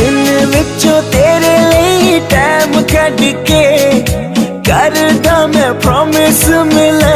ਦਿਨ ਵਿੱਚੋਂ ਤੇਰੇ ਲਈ ਟਾਈਮ ਕੱਢ ਕੇ ਕਰਦਾ ਮੈਂ ਪ੍ਰੋਮਿਸ ਮਿਲਣ